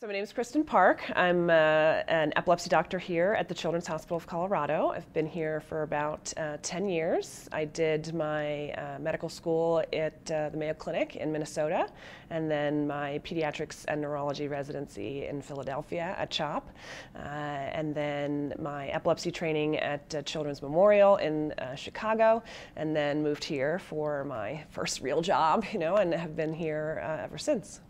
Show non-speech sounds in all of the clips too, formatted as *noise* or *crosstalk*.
So my name is Kristen Park. I'm uh, an epilepsy doctor here at the Children's Hospital of Colorado. I've been here for about uh, 10 years. I did my uh, medical school at uh, the Mayo Clinic in Minnesota, and then my pediatrics and neurology residency in Philadelphia at CHOP, uh, and then my epilepsy training at uh, Children's Memorial in Chicago, and then moved here for my first real job, *laughs* you know, and have been here ever since.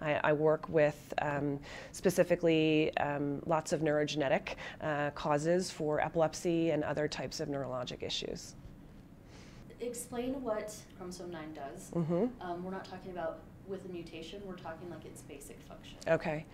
I, I work with um, specifically um, lots of neurogenetic uh, causes for epilepsy and other types of neurologic issues. Explain what chromosome 9 does. Mm-hmm. Um, we're not talking about with a mutation, we're talking like its basic function. Okay.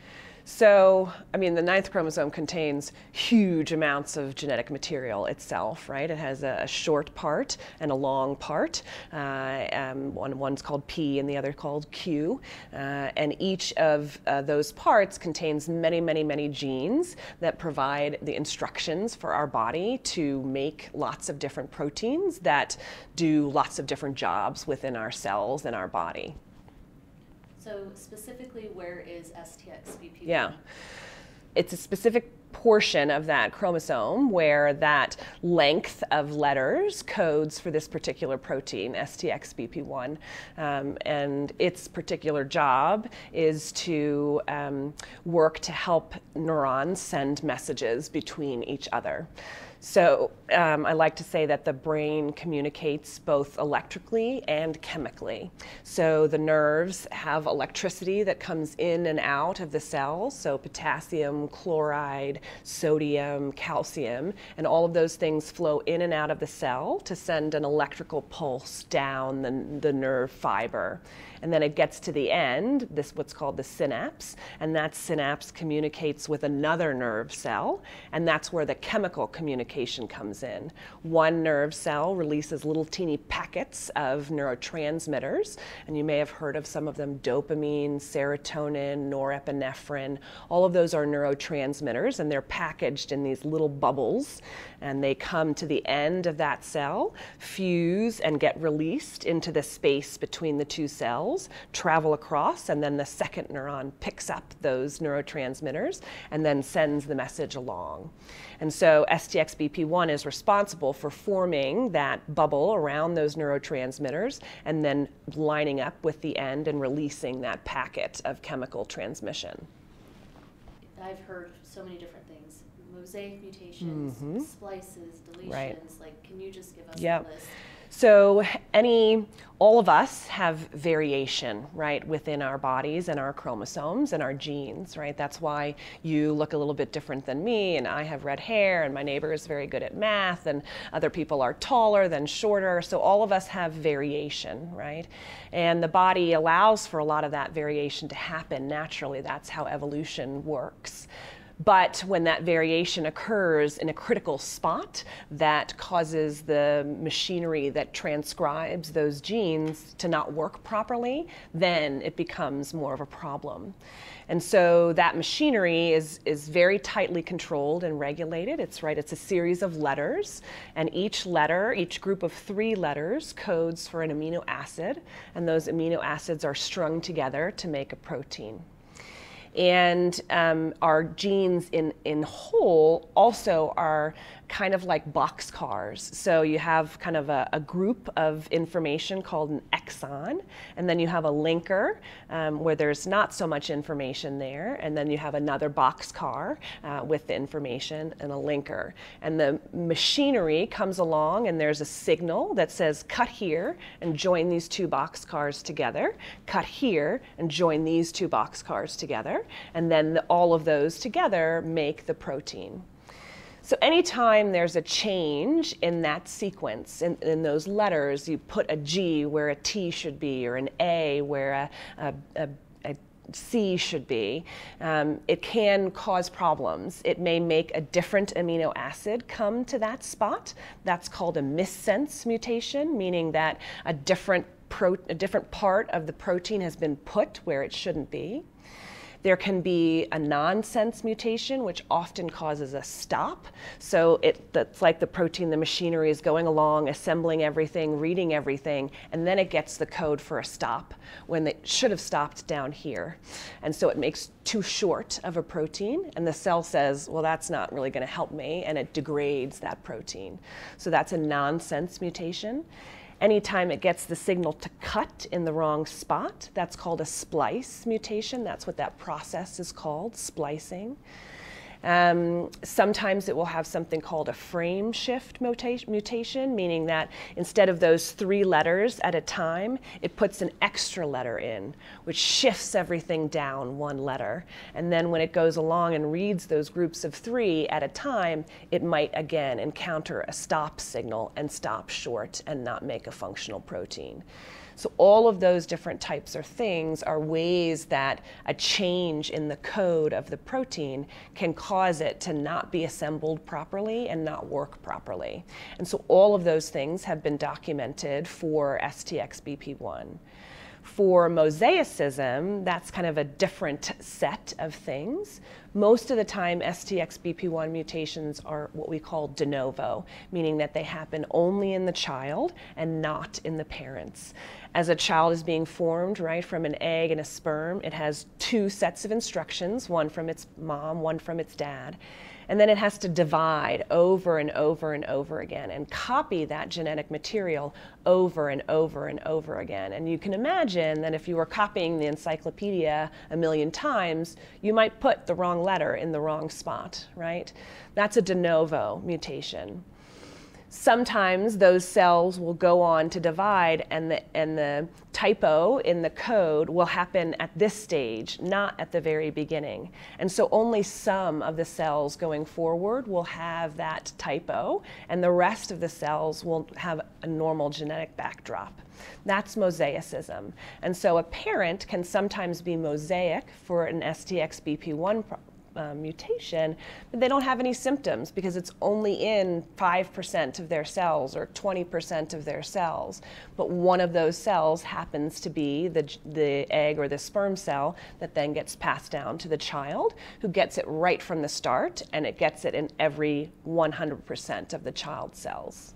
So, I mean, the ninth chromosome contains huge amounts of genetic material itself, right? It has a, a short part and a long part. Uh, um, one, one's called P and the other called Q. Uh, and each of uh, those parts contains many, many, many genes that provide the instructions for our body to make lots of different proteins that do lots of different jobs within our cells and our body. So specifically, where is STXBP1? Yeah. It's a specific portion of that chromosome where that length of letters codes for this particular protein, STXBP1. Um, and its particular job is to um, work to help neurons send messages between each other. So um, I like to say that the brain communicates both electrically and chemically. So the nerves have electricity that comes in and out of the cells, so potassium, chloride, sodium, calcium, and all of those things flow in and out of the cell to send an electrical pulse down the, the nerve fiber and then it gets to the end, this what's called the synapse, and that synapse communicates with another nerve cell, and that's where the chemical communication comes in. One nerve cell releases little teeny packets of neurotransmitters, and you may have heard of some of them dopamine, serotonin, norepinephrine. All of those are neurotransmitters, and they're packaged in these little bubbles, and they come to the end of that cell, fuse, and get released into the space between the two cells travel across, and then the second neuron picks up those neurotransmitters and then sends the message along. And so STXBP1 is responsible for forming that bubble around those neurotransmitters and then lining up with the end and releasing that packet of chemical transmission. I've heard so many different things mosaic mutations, mm-hmm. splices, deletions. Right. Like, can you just give us yep. a list? So any, all of us have variation, right, within our bodies and our chromosomes and our genes, right? That's why you look a little bit different than me, and I have red hair, and my neighbor is very good at math, and other people are taller than shorter. So all of us have variation, right? And the body allows for a lot of that variation to happen naturally. That's how evolution works. But when that variation occurs in a critical spot that causes the machinery that transcribes those genes to not work properly, then it becomes more of a problem. And so that machinery is, is very tightly controlled and regulated. It's right, it's a series of letters, and each letter, each group of three letters, codes for an amino acid, and those amino acids are strung together to make a protein. And um, our genes in, in whole also are kind of like box cars. So you have kind of a, a group of information called an exon, and then you have a linker um, where there's not so much information there, and then you have another box car uh, with the information and a linker. And the machinery comes along, and there's a signal that says cut here and join these two box cars together, cut here and join these two box cars together, and then the, all of those together make the protein. So anytime there's a change in that sequence, in, in, those letters, you put a G where a T should be, or an A where a, a, a, a C should be, um, it can cause problems. It may make a different amino acid come to that spot. That's called a missense mutation, meaning that a different, pro- a different part of the protein has been put where it shouldn't be. There can be a nonsense mutation, which often causes a stop. So it, that's like the protein, the machinery is going along, assembling everything, reading everything, and then it gets the code for a stop when it should have stopped down here. And so it makes too short of a protein, and the cell says, well, that's not really going to help me, and it degrades that protein. So that's a nonsense mutation. Anytime it gets the signal to cut in the wrong spot, that's called a splice mutation. That's what that process is called, splicing. Um, sometimes it will have something called a frame shift mutation, meaning that instead of those three letters at a time, it puts an extra letter in, which shifts everything down one letter. And then when it goes along and reads those groups of three at a time, it might again encounter a stop signal and stop short and not make a functional protein. So all of those different types of things are ways that a change in the code of the protein can cause it to not be assembled properly and not work properly. And so all of those things have been documented for STXBP1. For mosaicism, that's kind of a different set of things. Most of the time, STXBP1 mutations are what we call de novo, meaning that they happen only in the child and not in the parents. As a child is being formed, right, from an egg and a sperm, it has two sets of instructions, one from its mom, one from its dad. And then it has to divide over and over and over again and copy that genetic material over and over and over again. And you can imagine that if you were copying the encyclopedia a million times, you might put the wrong letter in the wrong spot, right? That's a de novo mutation. Sometimes those cells will go on to divide and the, and the typo in the code will happen at this stage, not at the very beginning. And so only some of the cells going forward will have that typo and the rest of the cells will have a normal genetic backdrop. That's mosaicism. And so a parent can sometimes be mosaic for an STXBP1 uh, mutation, but they don't have any symptoms because it's only in 5% of their cells or 20% of their cells. But one of those cells happens to be the, the egg or the sperm cell that then gets passed down to the child who gets it right from the start and it gets it in every 100% of the child's cells.